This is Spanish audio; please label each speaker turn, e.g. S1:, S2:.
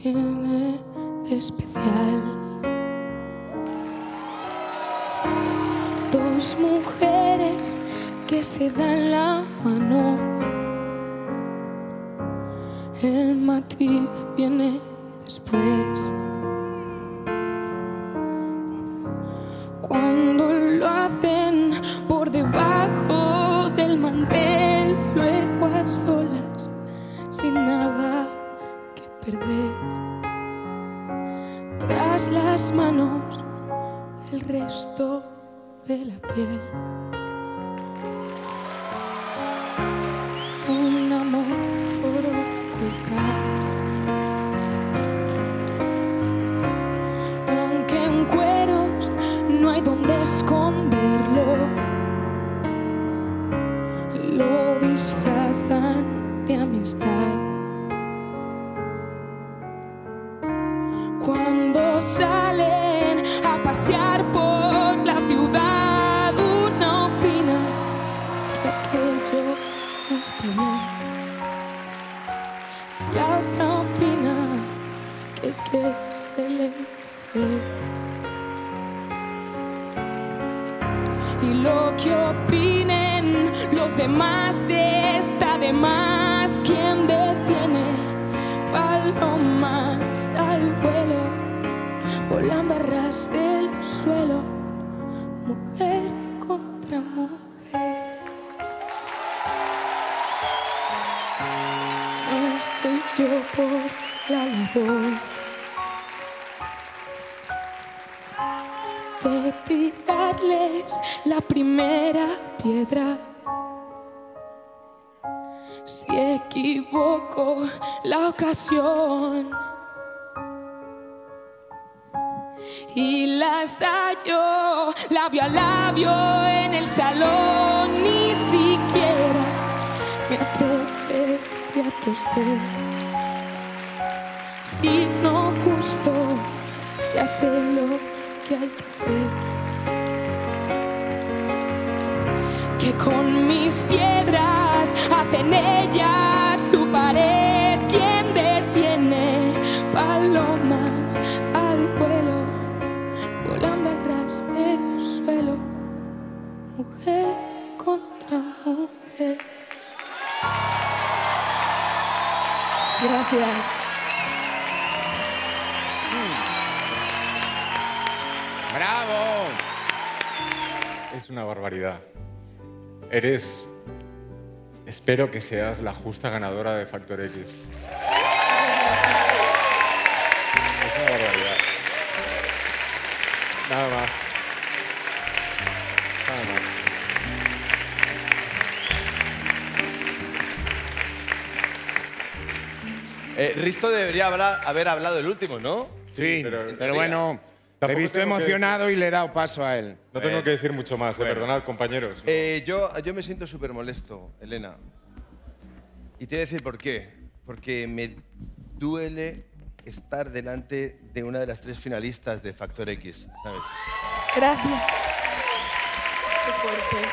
S1: tiene de especial? Dos mujeres que se dan la mano. El matiz viene después. Cuando lo hacen por debajo del mantel, luego a solas, perder. Tras las manos, el resto de la piel. Salen a pasear por la ciudad, uno opina que aquello no está bien. La otra opina que que celebrar. Y lo que opinen los demás está de más. Quien detiene vuelo, volando a ras del suelo, mujer contra mujer. No estoy yo por la labor de tirarles la primera piedra. Si equivoco la ocasión y las hallo labio a labio en el salón, ni siquiera me atrevería a toser. Si no gusto, ya sé lo que hay que hacer. Que con mis piedras hacen ellas mujer contra mujer. Gracias.
S2: ¡Bravo! Es una barbaridad. Eres. Espero que seas la justa ganadora de Factor X. Es una barbaridad. Nada más. Nada más.
S3: Eh, Risto debería hablar- haber hablado el último, ¿no?
S4: Sí,
S2: pero-
S4: pero, bueno, le he visto emocionado y le he dado paso a él.
S2: No tengo que decir mucho más, eh, perdonad, compañeros.
S3: Eh, yo, yo me siento súper molesto, Elena. Y te voy a decir por qué. Porque me duele estar delante de una de las tres finalistas de Factor X, ¿sabes?
S1: Gracias. Qué fuerte.